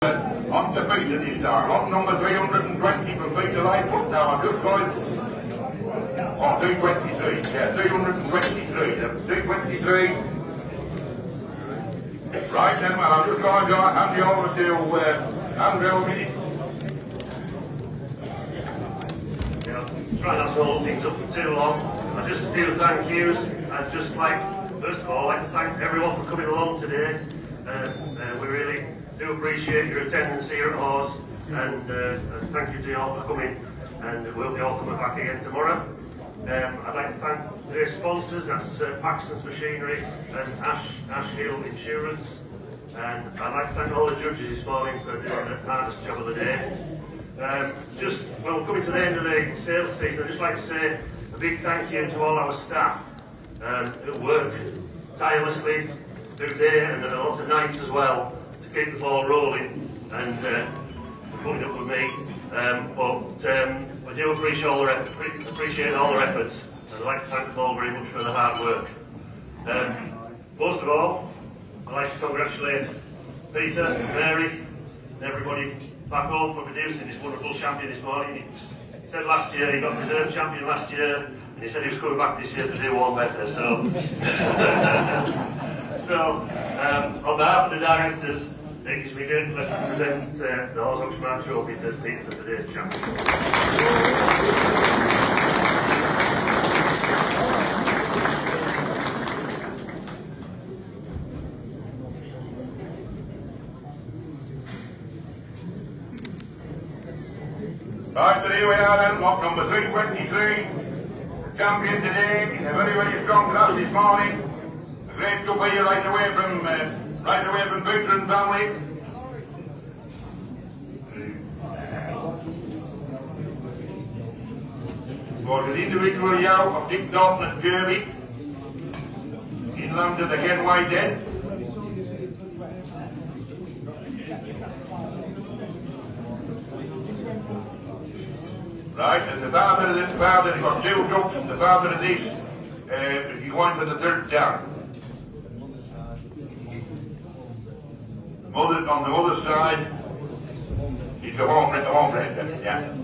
On to Peter this time. Lot number 320 for Peter Lightfoot now. I'm just going. Oh, 223. Yeah, 323. That's 223. Right then, well, I'm just going to hand you over to uh, Andrew Minnie. Yeah, try not to hold things up for too long. I just a few thank yous. I'd just like, first of all, I'd like to thank everyone for coming along today. Uh, uh, we really do appreciate your attendance here at Hawes, and, uh, thank you to you all for coming. And we'll be all coming back again tomorrow. Um, I'd like to thank today's sponsors, that's uh, Paxton's Machinery and Ash, Ash Hill Insurance. And I'd like to thank all the judges this morning for doing the hardest job of the day. Um, just, well, coming to the end of the sales season, I'd just like to say a big thank you to all our staff um, who work tirelessly through day and a lot of nights as well keep the ball rolling and uh, putting up with me. Um, but um, I do appreciate all, their, appreciate all their efforts and I'd like to thank them all very much for the hard work. Um, most of all, I'd like to congratulate Peter, Mary, and everybody back home for producing this wonderful champion this morning. He said last year he got reserve champion last year, and he said he was coming back this year to do one better. So, so um, on behalf of the directors, gives me great pleasure to present uh, the Horse Oxman Trophy to the Peter for today's champion. Right, so here we are then, lot number 323. Champion today in a very, very strong class this morning. Great to be here right away from, uh, right away from Peter and family. Was an individual yow of Dick Dalton and Kirby. In London again, White Dead. Right, and the father of this father, he got two ducks, and the father of this, uh, he went for the third town. The mother, on the other side, he's the home, the home yeah.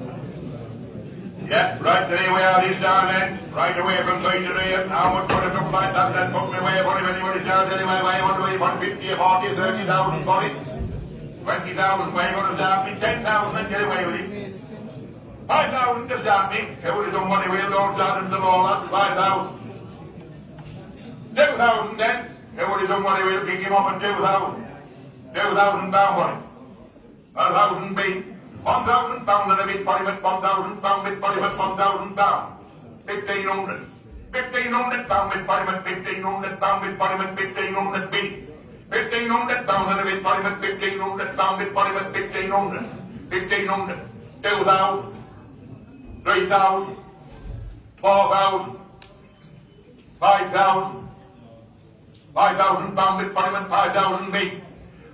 Yeah, right today we are this time then, right away from Peter here, how much would it look like that, then put me away for him, anybody starts anyway, you want to 150 40 30,000 for it? 20,000, why you want to start me, 10,000 and get away with it. Five thousand to start me. Everybody some money we'll don't start him to all that. Five thousand. Two thousand then. Everybody some money we'll pick him up at two thousand. Two thousand pound money. A thousand B. One thousand pound and a bit at one thousand pound bit for him at one thousand pound. Fifteen hundred. Fifteen hundred pound bit for him fifteen hundred pound bit for him fifteen hundred B. Fifteen hundred pound and a bit for him at fifteen hundred pound bit for him at fifteen hundred. Fifteen hundred. Two thousand three thousand, four thousand,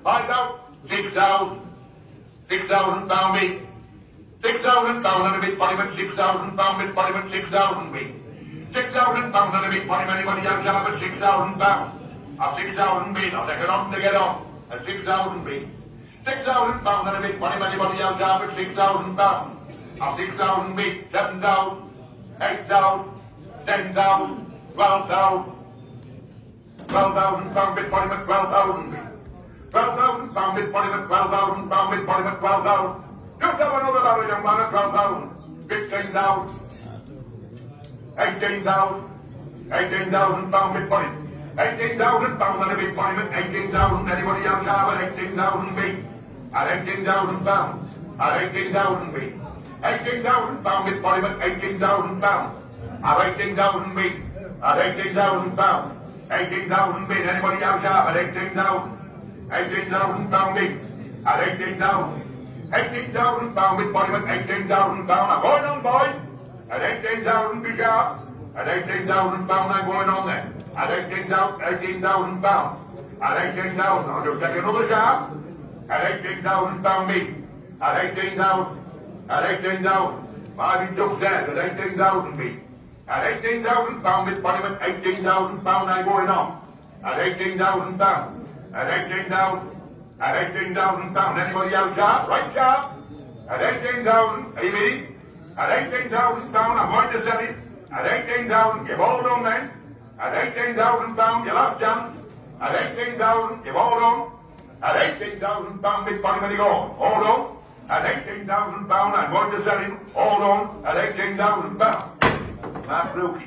Lie down, dig down, dig down and down me. Dig down and down and a big monument, dig down and down big monument, dig down and me. Dig down and down and a big anybody else have a dig down and down. I'll dig down and me, I'll take it on to get on. I'll dig down and me. Dig down and down and a big anybody else have a dig down and down. I'll dig down and me, seven down, eight down, ten down, twelve down. Twelve down big monument, twelve. 12,000, some mid point at 12,000, some mid point at 12,000. You've know that our young man at 12,000. 15,000, 18,000, 18,000, some mid point. 18,000 pounds on a big point at 18,000. Anybody else have at 18,000 feet? At 18,000 pounds. At 18,000 feet. 18,000 pound mid point at 18,000 pounds. At 18,000 feet. At 18,000 pounds. 18,000 feet. Anybody else have at 18,000? 18,000 pound meat, at 18,000. 18,000 pound with parliament, 18,000 pound. I'm going on, boys. At 18,000 be sharp. At 18,000 pound, I'm going on there. At 18,000 18,000 pound. At 18,000, I'll just take another sharp. At 18,000 pound meat. At 18,000. At 18,000. Five took that at 18,000 feet. At 18,000 pound with parliament, 18,000 pound I'm going on. At 18,000 pound. At 18,000. At eighteen thousand pounds. Anybody else sharp? Right sharp. At eighteen thousand. Are you ready? At eighteen thousand pounds, I'm going to sell it. At eighteen thousand, give all on then. At eighteen thousand pounds, your last chance. At eighteen thousand, give all on. At eighteen thousand pounds, big funny money gone. Hold on. At eighteen thousand pounds, I'm going to sell him. Hold on. At eighteen thousand pounds. That's rookie.